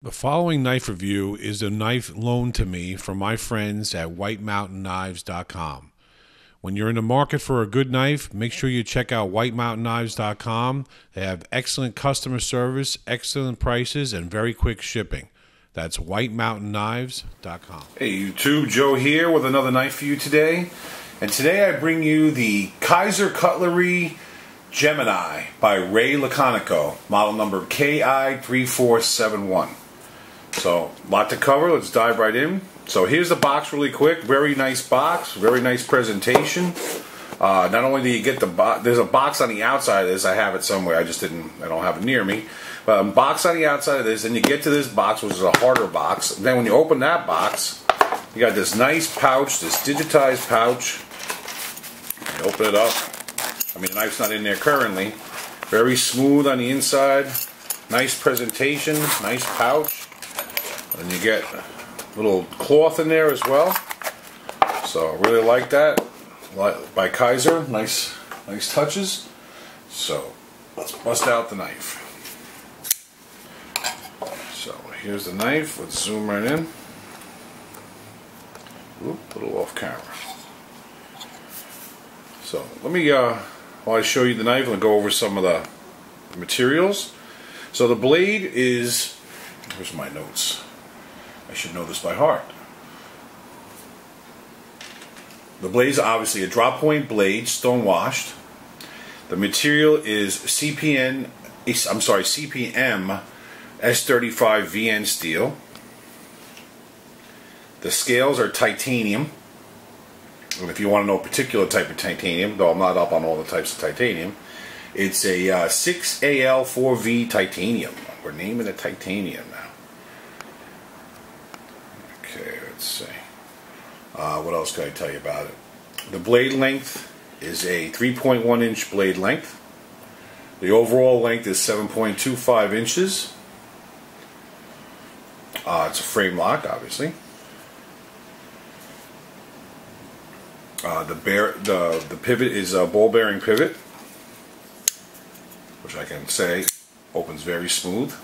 The following knife review is a knife loaned to me from my friends at WhiteMountainKnives.com. When you're in the market for a good knife, make sure you check out WhiteMountainKnives.com. They have excellent customer service, excellent prices, and very quick shipping. That's WhiteMountainKnives.com. Hey YouTube, Joe here with another knife for you today. And today I bring you the Kizer Cutlery Gemini by Ray Laconico, model number KI3471. So, a lot to cover. Let's dive right in. So here's the box really quick. Very nice box. Very nice presentation. Uh, not only do you get the box, there's a box on the outside of this. I have it somewhere. I just didn't, I don't have it near me. But a box on the outside of this. and you get to this box, which is a harder box. Then when you open that box, you got this nice pouch, this digitized pouch. You open it up. I mean, the knife's not in there currently. Very smooth on the inside. Nice presentation, nice pouch. And you get a little cloth in there as well. So really like that. By Kizer. nice, nice touches. So let's bust out the knife. So here's the knife. Let's zoom right in. Oop, a little off camera. So let me, uh, while I show you the knife, I'll go over some of the materials. So the blade is, here's my notes. I should know this by heart. The blade is obviously a drop point blade, stone washed. The material is CPN, I'm sorry, CPM S35 VN steel. The scales are titanium. And if you want to know a particular type of titanium, though I'm not up on all the types of titanium, it's a uh, 6AL4V titanium. We're naming it titanium now. Let's see. Uh, what else can I tell you about it? The blade length is a 3.1 inch blade length. The overall length is 7.25 inches. Uh, it's a frame lock, obviously. Uh, the bear, the the pivot is a ball bearing pivot, which I can say opens very smooth.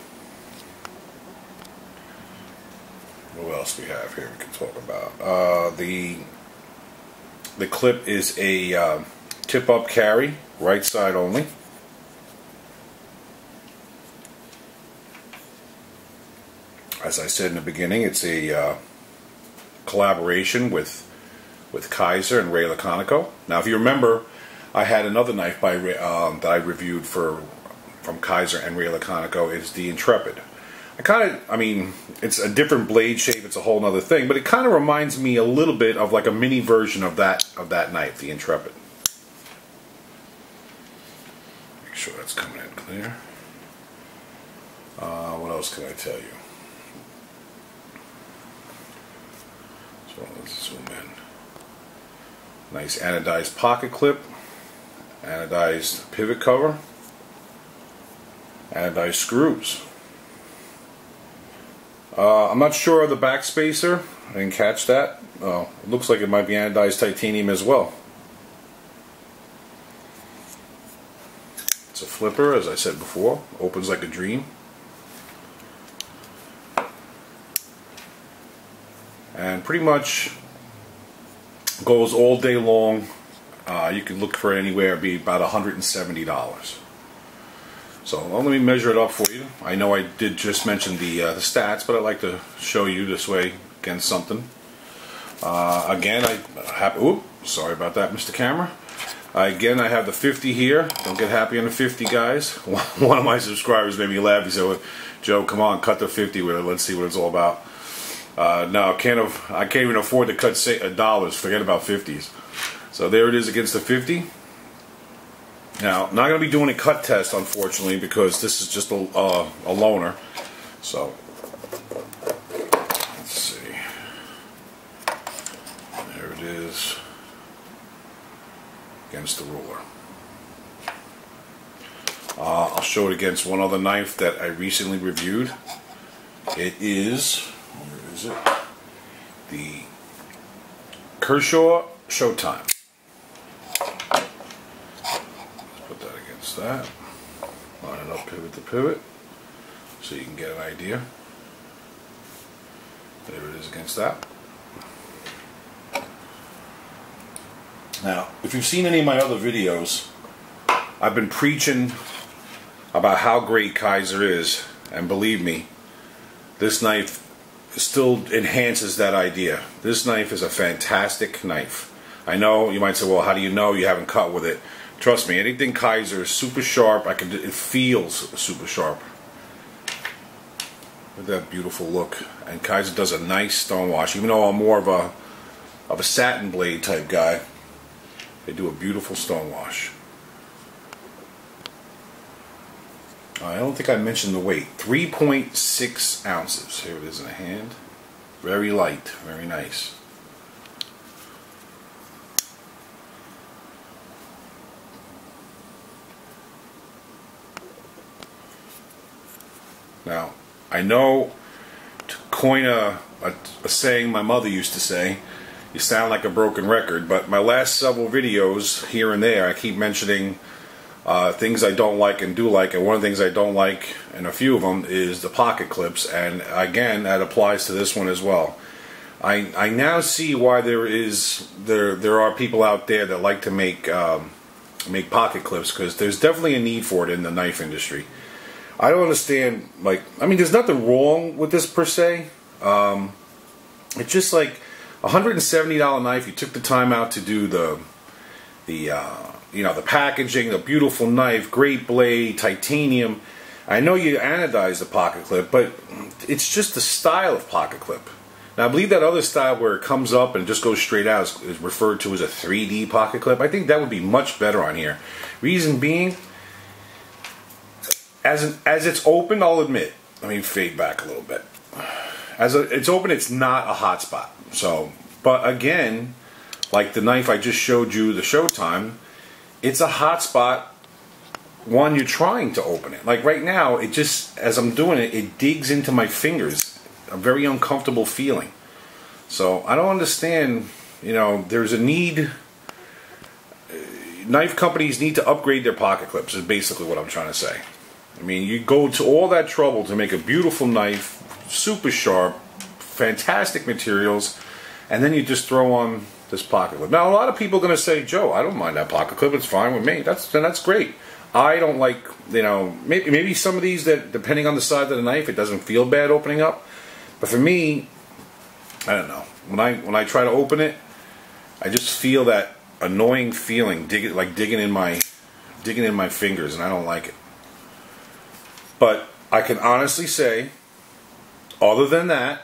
What else we have here we can talk about? Uh, the the clip is a uh, tip up carry, right side only. As I said in the beginning, it's a uh, collaboration with with Kizer and Ray Laconico. Now, if you remember, I had another knife by um, that I reviewed for from Kizer and Ray Laconico. It's the Intrepid. I kind of, I mean, it's a different blade shape. It's a whole other thing, but it kind of reminds me a little bit of like a mini version of that of that knife, the Intrepid. Make sure that's coming in clear. Uh, what else can I tell you? So let's zoom in. Nice anodized pocket clip, anodized pivot cover, anodized screws. Uh, I'm not sure of the back spacer. I didn't catch that. Oh, looks like it might be anodized titanium as well. It's a flipper, as I said before. Opens like a dream. And pretty much goes all day long. Uh, you can look for anywhere be about $170. So well, let me measure it up for you. I know I did just mention the, uh, the stats, but I'd like to show you this way against something. Uh, again, I have, oop, sorry about that, Mr. Camera. Uh, again, I have the 50 here. Don't get happy on the 50, guys. One of my subscribers made me laugh. He said, Joe, come on, cut the 50 with it. Let's see what it's all about. Uh, no, I can't. I can't even afford to cut uh, dollars. Forget about fifties. So there it is against the fifty. Now, not going to be doing a cut test, unfortunately, because this is just a, uh, a loaner. So let's see. There it is against the ruler. Uh, I'll show it against one other knife that I recently reviewed. It is is it? The Kershaw Showtime. Let's put that. Line it up pivot the pivot so you can get an idea. There it is against that. Now, if you've seen any of my other videos, I've been preaching about how great Kizer is, and believe me, this knife still enhances that idea. This knife is a fantastic knife. I know you might say, well, how do you know you haven't cut with it? Trust me, anything Kizer is super sharp. I can. It feels super sharp. Look at that beautiful look. And Kizer does a nice stone wash. Even though I'm more of a of a satin blade type guy, they do a beautiful stone wash. Uh, I don't think I mentioned the weight. 3.6 ounces. Here it is in a hand. Very light, very nice. Now, I know to coin a, a, a, saying my mother used to say, you sound like a broken record, but my last several videos here and there, I keep mentioning uh, things I don't like and do like, and one of the things I don't like, and a few of them, is the pocket clips, and again, that applies to this one as well. I, I now see why there is there there are people out there that like to make um, make pocket clips because there's definitely a need for it in the knife industry. I don't understand. Like, I mean, there's nothing wrong with this per se. Um, it's just like a hundred and seventy dollar knife. You took the time out to do the the uh, you know the packaging, the beautiful knife, great blade, titanium. I know you anodize the pocket clip, but it's just the style of pocket clip. Now, I believe that other style where it comes up and just goes straight out is, is referred to as a 3D pocket clip. I think that would be much better on here. Reason being, as as it's open, I'll admit. Let me fade back a little bit. As it's open, it's not a hot spot. So, but again, like the knife I just showed you, the Showtime, it's a hot spot. One, you're trying to open it. Like right now, it just as I'm doing it, it digs into my fingers. A very uncomfortable feeling. So I don't understand. You know, there's a need knife companies need to upgrade their pocket clips is basically what I'm trying to say. I mean, you go to all that trouble to make a beautiful knife, super sharp, fantastic materials, and then you just throw on this pocket clip. Now, a lot of people are going to say, Joe, I don't mind that pocket clip. It's fine with me. That's that's great. I don't like, you know, maybe, maybe some of these that, depending on the side of the knife, it doesn't feel bad opening up. But for me, I don't know. When I when I try to open it, I just feel that annoying feeling, dig, like digging in my digging in my fingers, and I don't like it. But I can honestly say, other than that,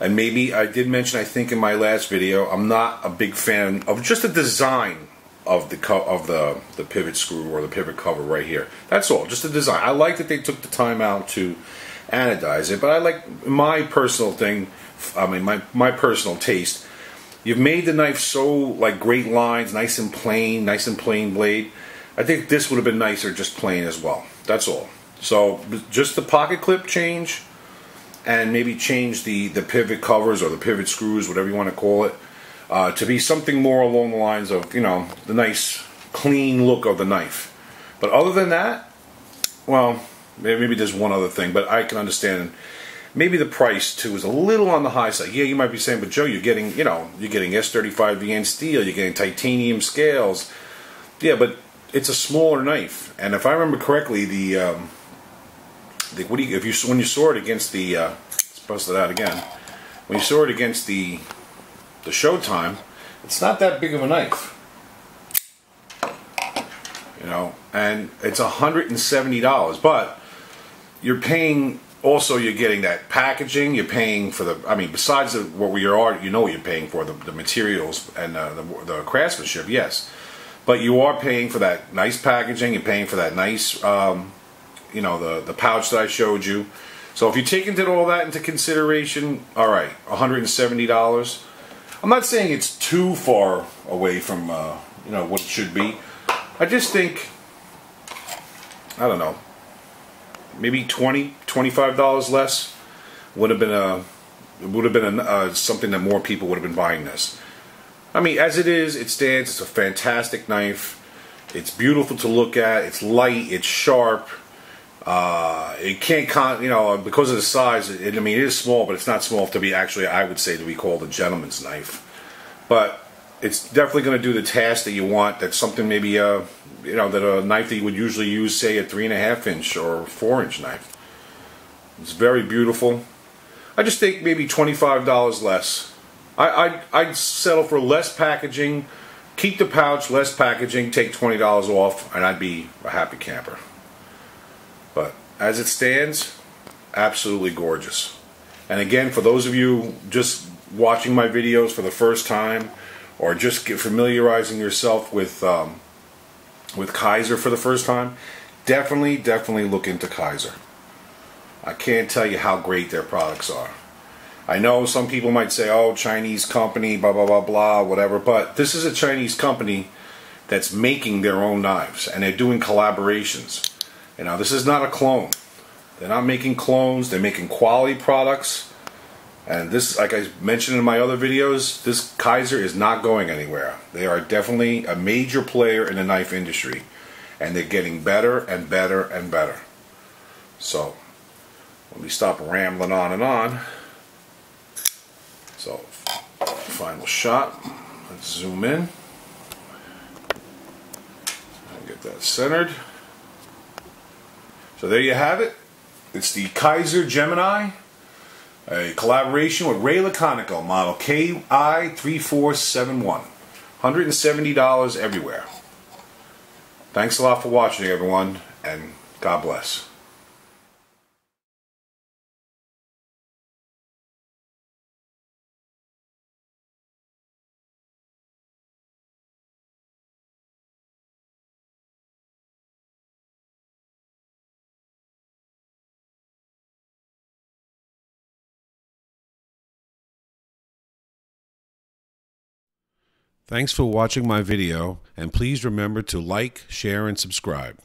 and maybe I did mention, I think in my last video, I'm not a big fan of just the design of the of the the pivot screw or the pivot cover right here. That's all, just the design. I like that they took the time out to anodize it, but I like my personal thing. I mean, my my personal taste. You've made the knife so like great lines, nice and plain, nice and plain blade. I think this would have been nicer just plain as well. That's all. So just the pocket clip change and maybe change the, the pivot covers or the pivot screws, whatever you want to call it, uh, to be something more along the lines of, you know, the nice clean look of the knife. But other than that, well, maybe there's one other thing, but I can understand maybe the price too is a little on the high side. Yeah, you might be saying, but Joe, you're getting, you know, you're getting S35 VN steel, you're getting titanium scales. Yeah, but it's a smaller knife, and if I remember correctly, the um, the, what do you, if you when you saw it against the uh, let's bust it out again. When you saw it against the the Showtime, it's not that big of a knife. You know, and it's hundred and seventy dollars, but you're paying. Also, you're getting that packaging. You're paying for the. I mean, besides the, what we are, you know, what you're paying for the, the materials and uh, the, the craftsmanship. Yes, but you are paying for that nice packaging. You're paying for that nice um, you know the the pouch that I showed you. So if you take into all that into consideration, all right, $170. I'm not saying it's too far away from uh, you know what it should be. I just think I don't know, maybe 20 $25 less would have been a would have been a, uh, something that more people would have been buying this. I mean, as it is, it stands. It's a fantastic knife. It's beautiful to look at. It's light. It's sharp Uh, it can't, con- you know, because of the size. It, I mean, it is small, but it's not small to be actually. I would say to be called a gentleman's knife. But it's definitely going to do the task that you want. That's something maybe, uh, you know, that a knife that you would usually use, say, a three and a half inch or four inch knife. It's very beautiful. I just think maybe twenty five dollars less. I I'd, I'd settle for less packaging, keep the pouch, less packaging, take twenty dollars off, and I'd be a happy camper. As it stands, absolutely gorgeous. And again, for those of you just watching my videos for the first time, or just familiarizing yourself with um, with Kizer for the first time, definitely, definitely look into Kizer. I can't tell you how great their products are. I know some people might say, "Oh, Chinese company, blah blah blah blah, whatever," but this is a Chinese company that's making their own knives and they're doing collaborations. You know, this is not a clone. They're not making clones. They're making quality products. And this, like I mentioned in my other videos, this Kizer is not going anywhere. They are definitely a major player in the knife industry. And they're getting better and better and better. So, let me stop rambling on and on. So, final shot. Let's zoom in. Get that centered. So there you have it. It's the Kizer Gemini, a collaboration with Ray Laconico, model KI3471. $170 everywhere. Thanks a lot for watching, everyone, and God bless. Thanks for watching my video, and please remember to like, share, and subscribe.